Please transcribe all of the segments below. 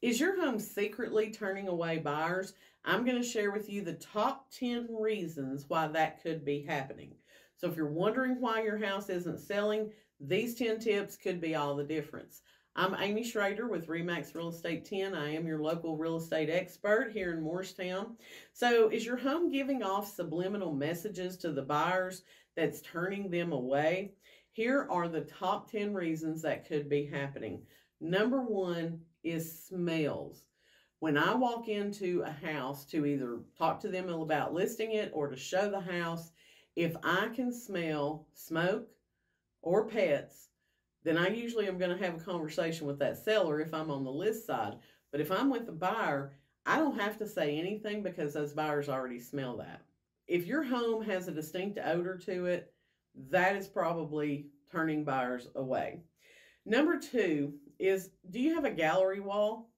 Is your home secretly turning away buyers? I'm going to share with you the top 10 reasons why that could be happening. So if you're wondering why your house isn't selling, these 10 tips could be all the difference. I'm Amy Shrader with Remax Real Estate 10. I am your local real estate expert here in Morristown. So is your home giving off subliminal messages to the buyers that's turning them away? Here are the top 10 reasons that could be happening. Number one is smells. When I walk into a house to either talk to them about listing it or to show the house, if I can smell smoke or pets, then I usually am going to have a conversation with that seller if I'm on the list side. But if I'm with the buyer, I don't have to say anything because those buyers already smell that. If your home has a distinct odor to it, that is probably turning buyers away. Number two is do you have a gallery wall?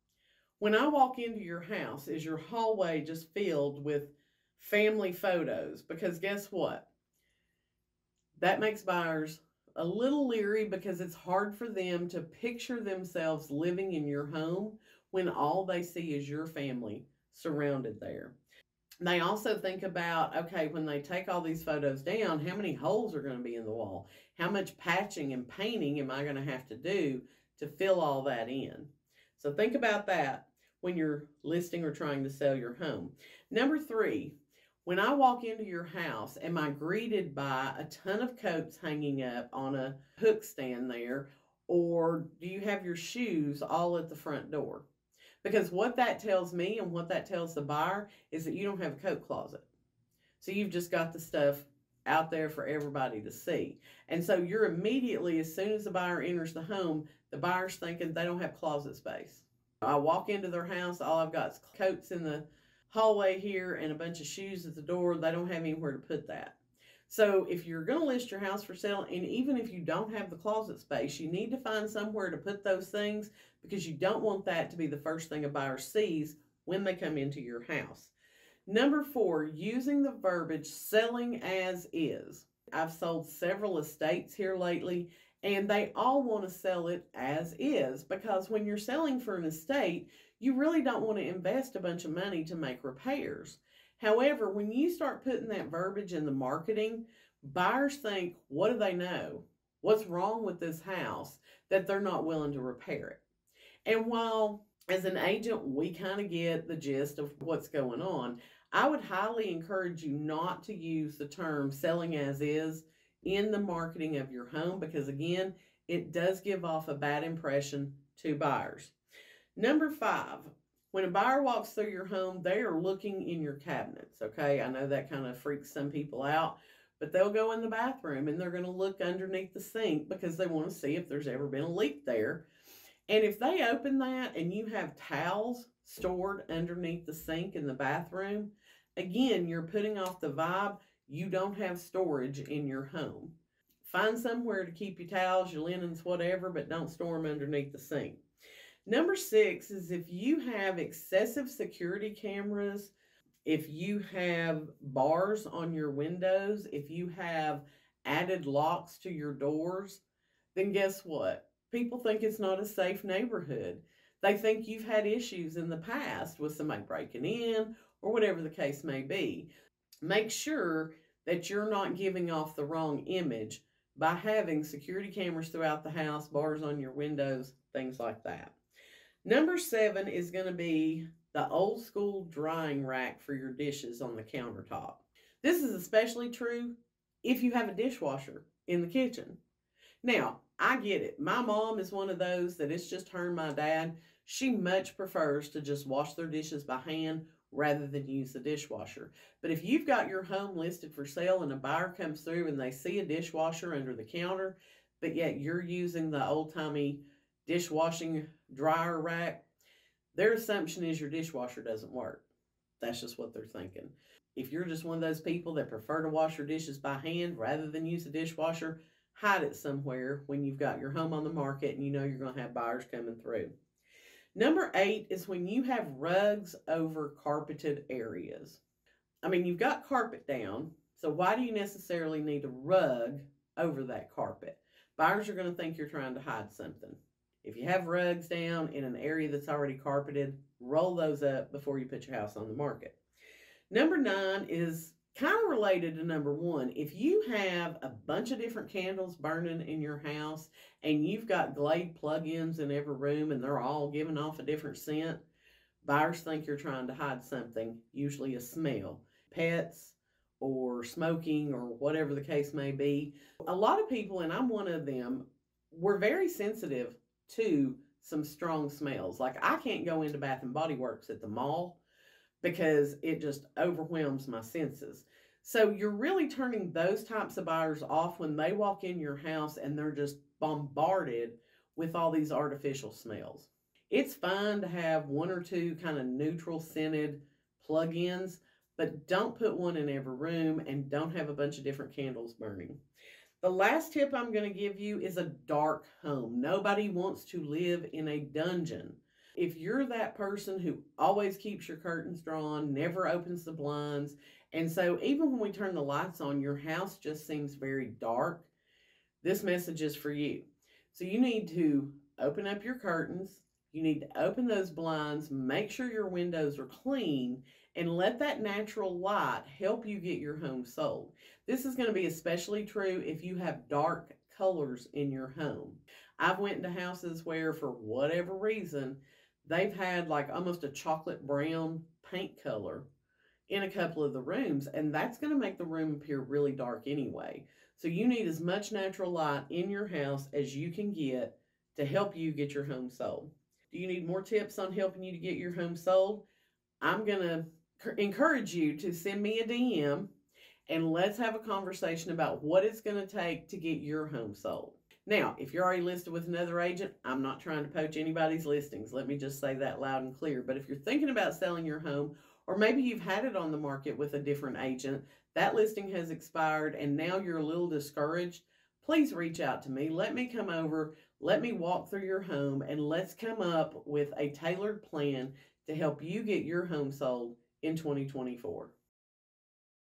When I walk into your house, is your hallway just filled with family photos? Because guess what? That makes buyers a little leery because it's hard for them to picture themselves living in your home when all they see is your family surrounded there. They also think about okay, when they take all these photos down, how many holes are going to be in the wall? How much patching and painting am I going to have to do to fill all that in? So think about that when you're listing or trying to sell your home. Number three, when I walk into your house, am I greeted by a ton of coats hanging up on a hook stand there? Or do you have your shoes all at the front door? Because what that tells me and what that tells the buyer is that you don't have a coat closet. So you've just got the stuff out there for everybody to see. And so you're immediately, as soon as the buyer enters the home, the buyer's thinking they don't have closet space. I walk into their house, all I've got is coats in the hallway here and a bunch of shoes at the door. They don't have anywhere to put that. So if you're going to list your house for sale, and even if you don't have the closet space, you need to find somewhere to put those things because you don't want that to be the first thing a buyer sees when they come into your house. Number four, using the verbiage selling as is. I've sold several estates here lately, and they all want to sell it as is because when you're selling for an estate, you really don't want to invest a bunch of money to make repairs. However, when you start putting that verbiage in the marketing, buyers think, what do they know? What's wrong with this house that they're not willing to repair it? And while as an agent, we kind of get the gist of what's going on, I would highly encourage you not to use the term selling as is in the marketing of your home because, again, it does give off a bad impression to buyers. Number five, when a buyer walks through your home, they are looking in your cabinets. Okay, I know that kind of freaks some people out, but they'll go in the bathroom and they're going to look underneath the sink because they want to see if there's ever been a leak there. And if they open that and you have towels stored underneath the sink in the bathroom, again, you're putting off the vibe. You don't have storage in your home. Find somewhere to keep your towels, your linens, whatever, but don't store them underneath the sink. Number six is if you have excessive security cameras, if you have bars on your windows, if you have added locks to your doors, then guess what? People think it's not a safe neighborhood. They think you've had issues in the past with somebody breaking in or whatever the case may be. Make sure that you're not giving off the wrong image by having security cameras throughout the house, bars on your windows, things like that. Number seven is going to be the old school drying rack for your dishes on the countertop. This is especially true if you have a dishwasher in the kitchen. Now, I get it. My mom is one of those that it's just her and my dad. She much prefers to just wash their dishes by hand rather than use the dishwasher. But if you've got your home listed for sale and a buyer comes through and they see a dishwasher under the counter, but yet you're using the old timey dishwashing dryer rack, their assumption is your dishwasher doesn't work. That's just what they're thinking. If you're just one of those people that prefer to wash your dishes by hand rather than use a dishwasher, hide it somewhere when you've got your home on the market and you know you're going to have buyers coming through. Number eight is when you have rugs over carpeted areas. I mean, you've got carpet down, so why do you necessarily need a rug over that carpet? Buyers are going to think you're trying to hide something. If you have rugs down in an area that's already carpeted, roll those up before you put your house on the market. Number nine is kind of related to number one. If you have a bunch of different candles burning in your house and you've got Glade plug-ins in every room and they're all giving off a different scent, buyers think you're trying to hide something, usually a smell. Pets or smoking or whatever the case may be. A lot of people, and I'm one of them, we're very sensitive to some strong smells. Like I can't go into Bath and Body Works at the mall because it just overwhelms my senses. So you're really turning those types of buyers off when they walk in your house and they're just bombarded with all these artificial smells. It's fine to have one or two kind of neutral scented plug-ins, but don't put one in every room and don't have a bunch of different candles burning. The last tip I'm going to give you is a dark home. Nobody wants to live in a dungeon. If you're that person who always keeps your curtains drawn, never opens the blinds, and so even when we turn the lights on, your house just seems very dark, this message is for you. So you need to open up your curtains, you need to open those blinds, make sure your windows are clean, and let that natural light help you get your home sold. This is going to be especially true if you have dark colors in your home. I've went into houses where for whatever reason, they've had like almost a chocolate brown paint color in a couple of the rooms and that's going to make the room appear really dark anyway. So you need as much natural light in your house as you can get to help you get your home sold. Do you need more tips on helping you to get your home sold? I'm going to encourage you to send me a DM and let's have a conversation about what it's going to take to get your home sold. Now, if you're already listed with another agent, I'm not trying to poach anybody's listings. Let me just say that loud and clear. But if you're thinking about selling your home, or maybe you've had it on the market with a different agent, that listing has expired, and now you're a little discouraged, please reach out to me. Let me come over, let me walk through your home, and let's come up with a tailored plan to help you get your home sold in 2024.